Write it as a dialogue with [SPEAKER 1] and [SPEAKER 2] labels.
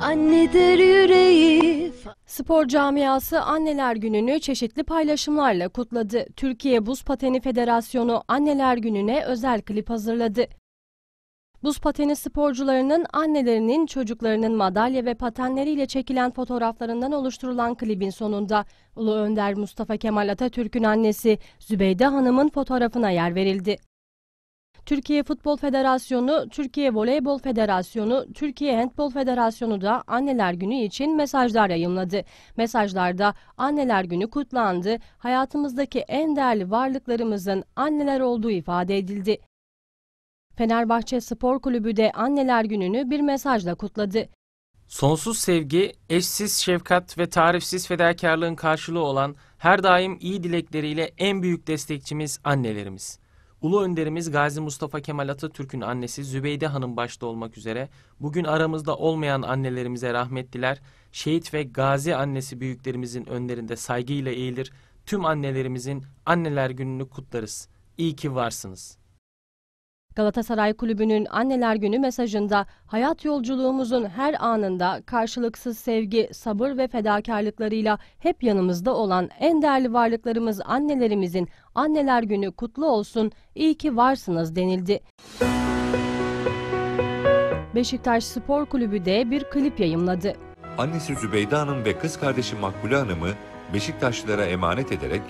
[SPEAKER 1] Annedir yüreği
[SPEAKER 2] Spor camiası Anneler Günü'nü çeşitli paylaşımlarla kutladı. Türkiye Buz Pateni Federasyonu Anneler Günü'ne özel klip hazırladı. Buz pateni sporcularının annelerinin çocuklarının madalya ve patenleriyle çekilen fotoğraflarından oluşturulan klibin sonunda Ulu Önder Mustafa Kemal Atatürk'ün annesi Zübeyde Hanım'ın fotoğrafına yer verildi. Türkiye Futbol Federasyonu, Türkiye Voleybol Federasyonu, Türkiye Handbol Federasyonu da Anneler Günü için mesajlar yayımladı. Mesajlarda Anneler Günü kutlandı, hayatımızdaki en değerli varlıklarımızın anneler olduğu ifade edildi. Fenerbahçe Spor Kulübü de Anneler Günü'nü bir mesajla kutladı.
[SPEAKER 3] Sonsuz sevgi, eşsiz şefkat ve tarifsiz fedakarlığın karşılığı olan her daim iyi dilekleriyle en büyük destekçimiz annelerimiz. Ulu önderimiz Gazi Mustafa Kemal Atatürk'ün annesi Zübeyde Hanım başta olmak üzere bugün aramızda olmayan annelerimize rahmet diler, şehit ve gazi annesi büyüklerimizin önlerinde saygıyla eğilir, tüm annelerimizin anneler gününü kutlarız. İyi ki varsınız.
[SPEAKER 2] Galatasaray Kulübü'nün Anneler Günü mesajında hayat yolculuğumuzun her anında karşılıksız sevgi, sabır ve fedakarlıklarıyla hep yanımızda olan en değerli varlıklarımız annelerimizin Anneler Günü kutlu olsun, iyi ki varsınız denildi. Beşiktaş Spor Kulübü de bir klip yayımladı.
[SPEAKER 4] Annesi Zübeyde Hanım ve kız kardeşi Makbule Hanım'ı Beşiktaşlılara emanet ederek